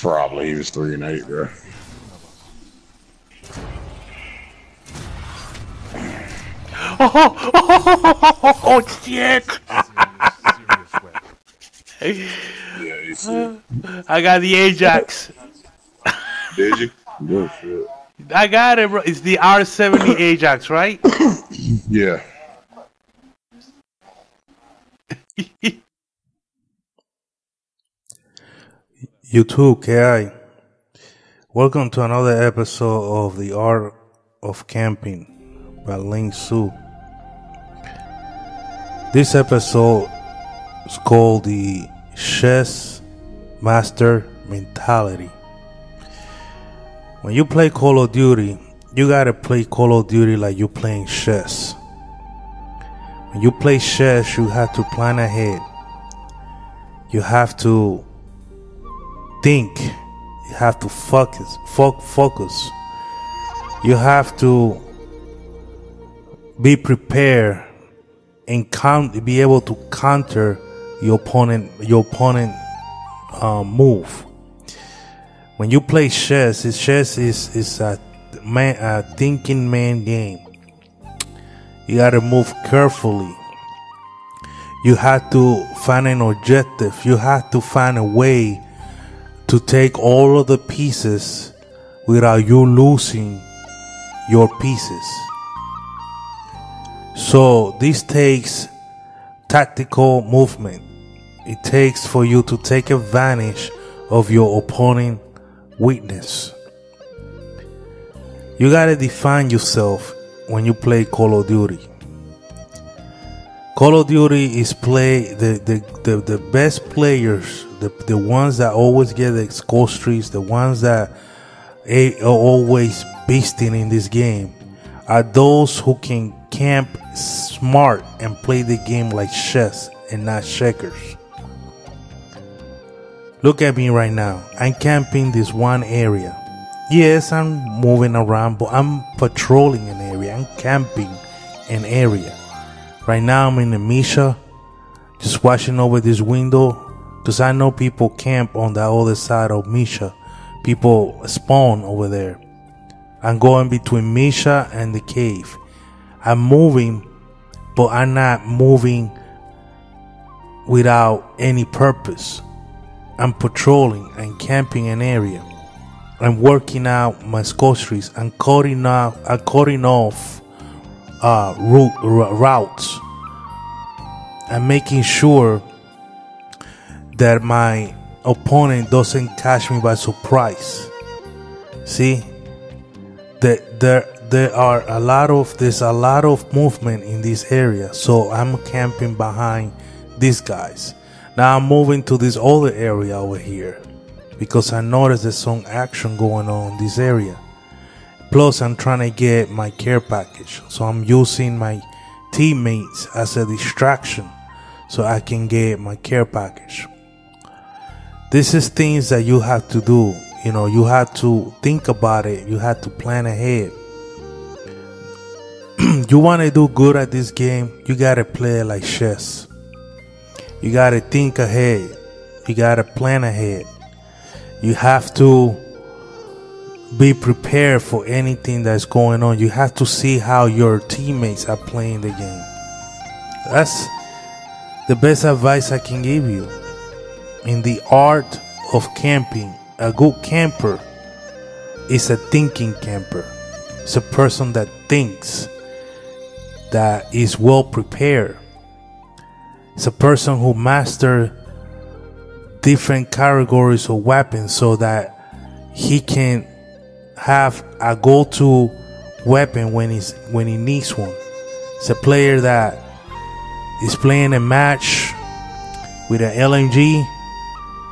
Probably he was three and eight, bro. Oh, oh, oh oh, oh shit! Yeah, he's uh, I got the Ajax. Did you? Good shit. I got it, bro. It's the R70 Ajax, right? Yeah. You too, KI. Welcome to another episode of The Art of Camping by Ling Su. This episode is called The Chess Master Mentality. When you play Call of Duty, you gotta play Call of Duty like you're playing chess. When you play chess, you have to plan ahead. You have to think. You have to focus. Fo- focus. You have to be prepared and count, be able to counter your opponent, your opponent um, move. When you play chess, chess is is a man, a thinking man game. You gotta move carefully. You have to find an objective. You have to find a way to take all of the pieces without you losing your pieces. So this takes tactical movement. It takes for you to take advantage of your opponent weakness. You gotta define yourself when you play Call of Duty. Call of Duty is play the the, the, the best players, the, the ones that always get the score streaks, the ones that are always beasting in this game, are those who can camp smart and play the game like chess and not checkers. Look at me right now. I'm camping this one area. Yes, I'm moving around, but I'm patrolling an area. I'm camping an area. Right now, I'm in the Misha, just watching over this window, because I know people camp on the other side of Misha. People spawn over there. I'm going between Misha and the cave. I'm moving, but I'm not moving without any purpose. I'm patrolling and camping an area. I'm working out my groceries. I'm cutting off, I'm cutting off uh, route, routes. I'm making sure that my opponent doesn't catch me by surprise. See, that there there are a lot of there's a lot of movement in this area, so I'm camping behind these guys. Now I'm moving to this other area over here because I noticed there's some action going on in this area. Plus, I'm trying to get my care package, so I'm using my teammates as a distraction so I can get my care package. This is things that you have to do. You know, you have to think about it. You have to plan ahead. you want to do good at this game, you got to play like chess. You got to think ahead. You got to plan ahead. You have to be prepared for anything that's going on. You have to see how your teammates are playing the game. That's the best advice I can give you. In the art of camping, a good camper is a thinking camper. It's a person that thinks, that is well prepared. It's a person who master different categories of weapons so that he can have a go-to weapon when he's when he needs one. It's a player that is playing a match with an LMG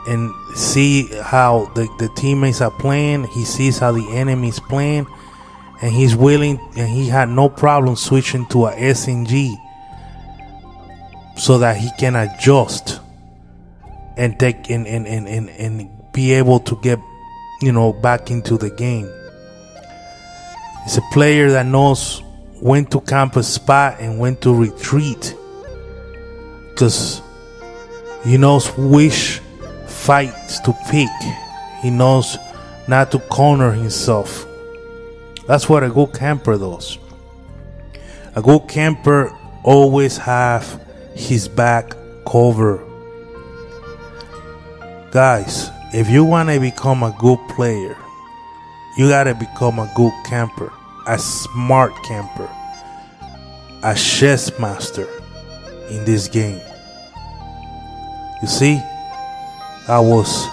and see how the, the teammates are playing. He sees how the enemy is playing and he's willing and he had no problem switching to a SMG so that he can adjust and take and, and, and, and, and be able to get you know back into the game. It's a player that knows when to camp a spot and when to retreat. Because he knows which fights to pick. He knows not to corner himself. That's what a good camper does. A good camper always have his back covered. Guys, if you want to become a good player, you got to become a good camper, a smart camper, a chess master in this game. You see, I was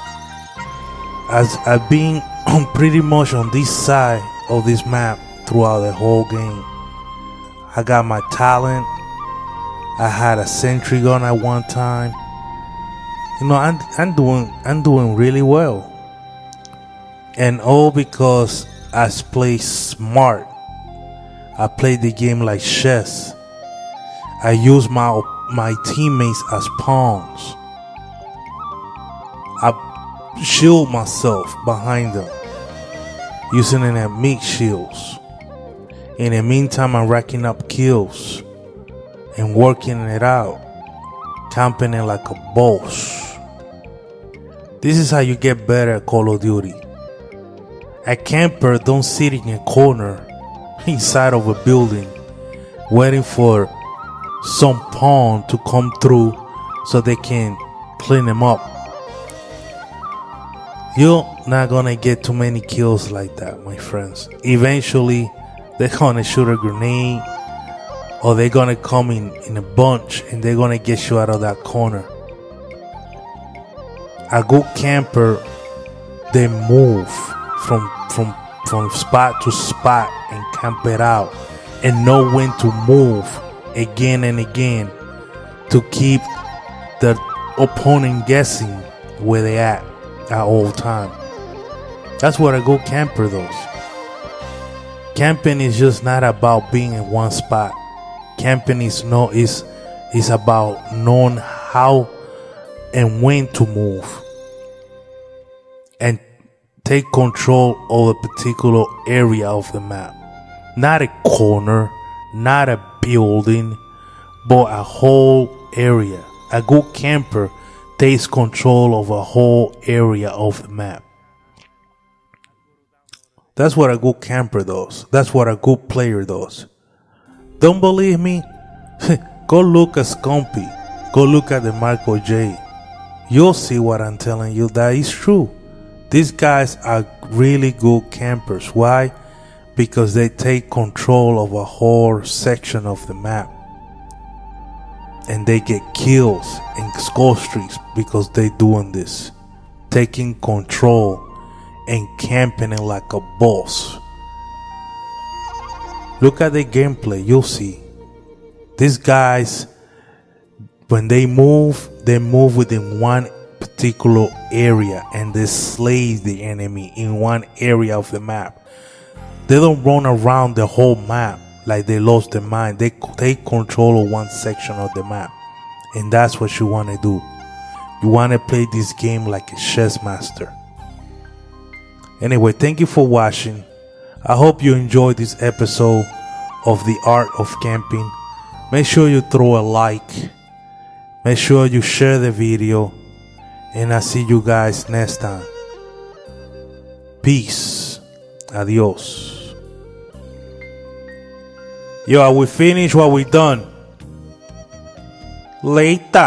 as I've been pretty much on this side of this map throughout the whole game. I got my talent. I had a sentry gun at one time. You know, I'm, I'm doing I'm doing really well. And all because I play smart. I play the game like chess. I use my my teammates as pawns. I shield myself behind them using an meat shields. In the meantime, I'm racking up kills and working it out, camping it like a boss. This is how you get better at Call of Duty. A camper don't sit in a corner inside of a building waiting for some pawn to come through so they can clean them up. You're not gonna get too many kills like that, my friends. Eventually, they're gonna shoot a grenade or they're gonna come in in a bunch and they're gonna get you out of that corner. A good camper, they move from from from spot to spot and camp it out and know when to move again and again to keep the opponent guessing where they at at all time. That's what a good camper does. Camping is just not about being in one spot. Camping is no is is about knowing how and when to move and take control of a particular area of the map. Not a corner, not a building, but a whole area. A good camper takes control of a whole area of the map. That's what a good camper does. That's what a good player does. Don't believe me? Go look at Scumpy. Go look at the Marco J. You'll see what I'm telling you. That is true. These guys are really good campers. Why? Because they take control of a whole section of the map. And they get kills and score streaks because they're doing this. Taking control and camping it like a boss. Look at the gameplay, you'll see. These guys, when they move, they move within one particular area and they slay the enemy in one area of the map. They don't run around the whole map like they lost their mind. They take control of one section of the map. And that's what you want to do. You want to play this game like a chess master. Anyway, thank you for watching. I hope you enjoyed this episode of The Art of Camping. Make sure you throw a like. Make sure you share the video. And I'll see you guys next time. Peace. Adios. Yo, are we finished? What we done? Later.